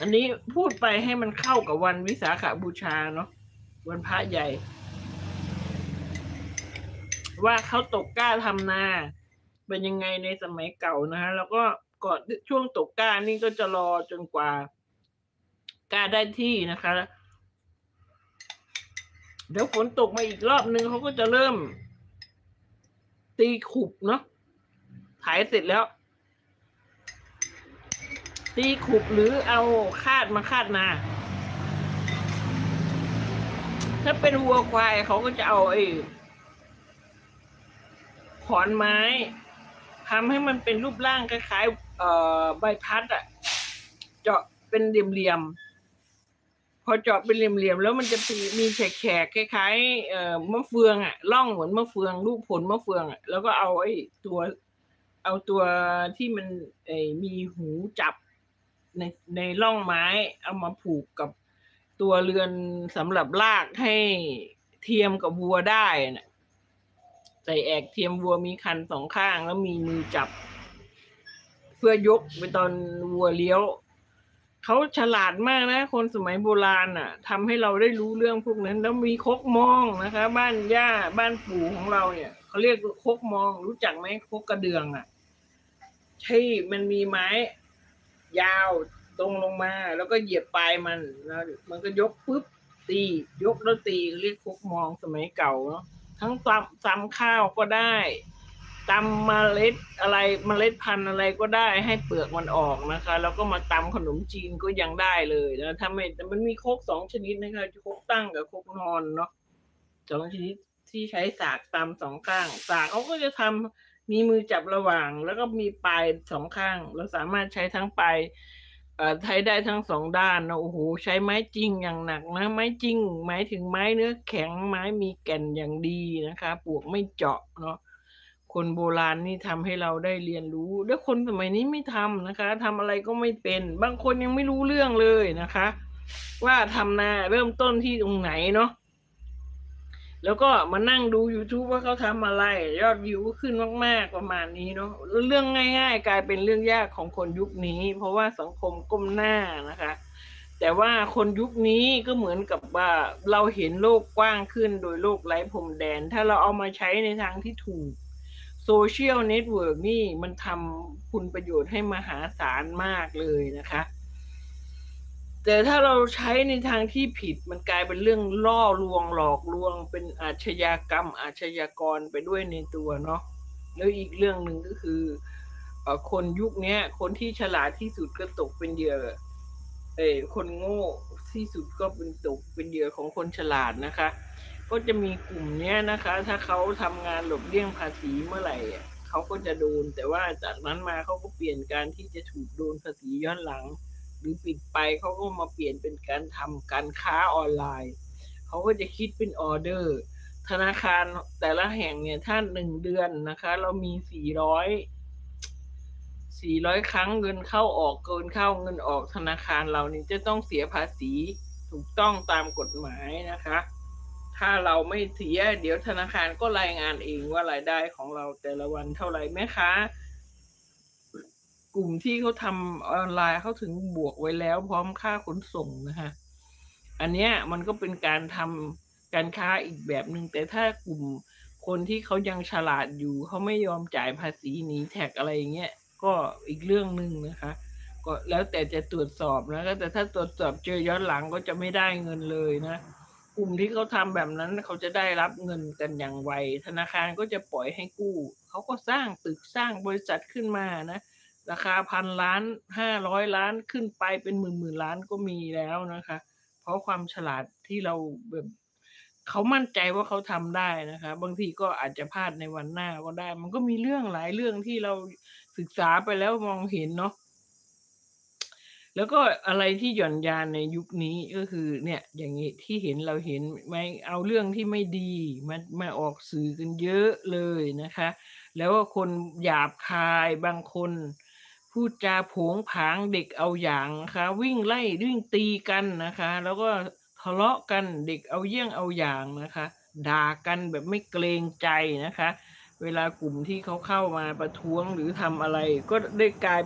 อันนี้พูดไปให้มันเข้ากับวันวิสาขบูชาเนาะวันพระใหญ่ ว่าเขาตกกล้าทำนา เป็นยังไงในสมัยเก่านะฮะแล้วก็ก่อนช่วงตกกล้านี่ก็จะรอจนกว่ากล้าได้ที่นะคะ เดี๋ยวฝนตกมาอีกรอบนึงเขาก็จะเริ่ม ตีขุบเนาะถ่ายเสร็จแล้ว ตีขุบหรือเอาคาดมาคาดนา ถ้าเป็นวัวควายเขาก็จะเอาไอ้ขอนไม้ทำให้มันเป็นรูปร่างคล้ายๆเอ่อใบพัดอะเจาะเป็นเหลี่ยมๆพอเจาะเป็นเหลี่ยมๆแล้วมันจะมีแฉกๆคล้ายๆเอ่อมะเฟืองอะร่องเหมือนมะเฟืองรูปผลมะเฟืองอะแล้วก็เอาไอ้ตัวเอาตัวที่มันมีหูจับ ในในร่องไม้เอามาผูกกับตัวเรือนสำหรับลากให้เทียมกับวัวได้นะใส่แอกเทียมวัวมีคันสองข้างแล้วมีมือจับ เพื่อยกไปตอนวัวเลี้ยวเขาฉลาดมากนะ คนสมัยโบราณอะทำให้เราได้รู้เรื่องพวกนั้น แล้วมีคกมองนะคะ บ้านย่าบ้านปู่ของเราเนี่ยเขาเรียกคกมอง รู้จักไหมคกกระเดืองอะใช่มันมีไม้ ยาวตรงลงมา แล้วก็เหยียบปลายมันแล้วมันก็ยกปุ๊บตี ยกแล้วตีเรียกคุกมองสมัยเก่าเนาะทั้งตำตำข้าวก็ได้ตำเมล็ดอะไรเมล็ดพันธุ์อะไรก็ได้ให้เปลือกมันออกนะคะ แล้วก็มาตำขนมจีนก็ยังได้เลยนะถ้าไม่มันมีโคกสองชนิดนะคะโคกตั้งกับโคกนอนเนาะสองชนิดที่ใช้สากตำสองข้าง สากเขาก็จะทำ มีมือจับระหว่าง แล้วก็มีปลายสองข้าง เราสามารถใช้ทั้งปลายใช้ได้ทั้งสองด้านนะโอ้โหใช้ไม้จริงอย่างหนักนะ ไม้จริง หมายถึงไม้เนื้อแข็งไม้มีแก่นอย่างดีนะคะปลวกไม่เจาะเนาะคนโบราณนี่ทำให้เราได้เรียนรู้แล้วคนสมัยนี้ไม่ทำนะคะทำอะไรก็ไม่เป็น บางคนยังไม่รู้เรื่องเลยนะคะ ว่าทำนาเริ่มต้นที่ตรงไหนเนาะ แล้วก็มานั่งดู YouTube ว่าเขาทำอะไร ยอดวิวก็ขึ้นมาก ๆ ประมาณนี้เนาะเรื่องง่าย ๆ กลายเป็นเรื่องยากของคนยุคนี้ เพราะว่าสังคมก้มหน้านะคะ แต่ว่าคนยุคนี้ก็เหมือนกับว่าเราเห็นโลกกว้างขึ้นโดยโลกไร้พรมแดน ถ้าเราเอามาใช้ในทางที่ถูก social network นี่มันทำคุณประโยชน์ให้มหาศาลมากเลยนะคะ แต่ถ้าเราใช้ในทางที่ผิดมันกลายเป็นเรื่องล่อลวงหลอกลวง เป็นอาชญากรรม อาชญากรไปด้วยในตัวเนาะแล้วอีกเรื่องหนึ่งก็คือคนยุคนี้คนที่ฉลาดที่สุดก็ตกเป็นเหยื่อเออคนโง่ที่สุดก็เป็นตกเป็นเหยื่อของคนฉลาดนะคะ ก็จะมีกลุ่มเนี้ยนะคะ ถ้าเขาทำงานหลบเลี่ยงภาษีเมื่อไหร่เขาก็จะโดน แต่ว่าจากนั้นมาเขาก็เปลี่ยนการที่จะถูกโดนภาษีย้อนหลัง หรือปิดไปเขาก็มาเปลี่ยนเป็นการทำการค้าออนไลน์เขาก็จะคิดเป็นออเดอร์ ธนาคารแต่ละแห่งเนี่ยถ้าหนึ่งเดือนนะคะ เรามีสี่ร้อยสี่ร้อยครั้งเงินเข้าออกเกินเข้าเงินออกธนาคารเรานี่จะต้องเสียภาษีถูกต้องตามกฎหมายนะคะ ถ้าเราไม่เสีย เดี๋ยวธนาคารก็รายงานเองว่ารายได้ของเราแต่ละวันเท่าไหร่แม่ค้า กลุ่มที่เขาทำออนไลน์เขาถึงบวกไว้แล้ว พร้อมค่าขนส่งนะคะอันเนี้ยมันก็เป็นการทำการค้าอีกแบบหนึ่งแต่ถ้ากลุ่มคนที่เขายังฉลาดอยู่เขาไม่ยอมจ่ายภาษีหนีแท็กอะไรอย่างเงี้ยก็อีกเรื่องหนึ่งนะคะ ก็แล้วแต่จะตรวจสอบนะแต่ถ้าตรวจสอบเจอย้อนหลังก็จะไม่ได้เงินเลยนะกลุ่มที่เขาทำแบบนั้นเขาจะได้รับเงินกันอย่างไวธนาคารก็จะปล่อยให้กู้เขาก็สร้างตึกสร้างบริษัทขึ้นมานะ ราคาพันล้านห้าร้อยล้านขึ้นไปเป็นหมื่นหมื่นล้านก็มีแล้วนะคะ เพราะความฉลาดที่เราแบบเขามั่นใจว่าเขาทำได้นะคะ บางทีก็อาจจะพลาดในวันหน้าก็ได้ มันก็มีเรื่องหลายเรื่องที่เราศึกษาไปแล้วมองเห็นเนาะแล้วก็อะไรที่หย่อนยานในยุคนี้ก็คือเนี่ยอย่างนี้ที่เห็นเราเห็นไม่เอาเรื่องที่ไม่ดีมามาออกสื่อกันเยอะเลยนะคะ แล้วก็คนหยาบคายบางคน พูดจาผงผางเด็กเอาอย่างนะคะวิ่งไล่วิ่งตีกันนะคะ แล้วก็ทะเลาะกันเด็กเอาเยี่ยงเอาอย่างนะคะด่ากันแบบไม่เกรงใจนะคะ เวลากลุ่มที่เขาเข้ามาประท้วงหรือทำอะไรก็ได้กลาย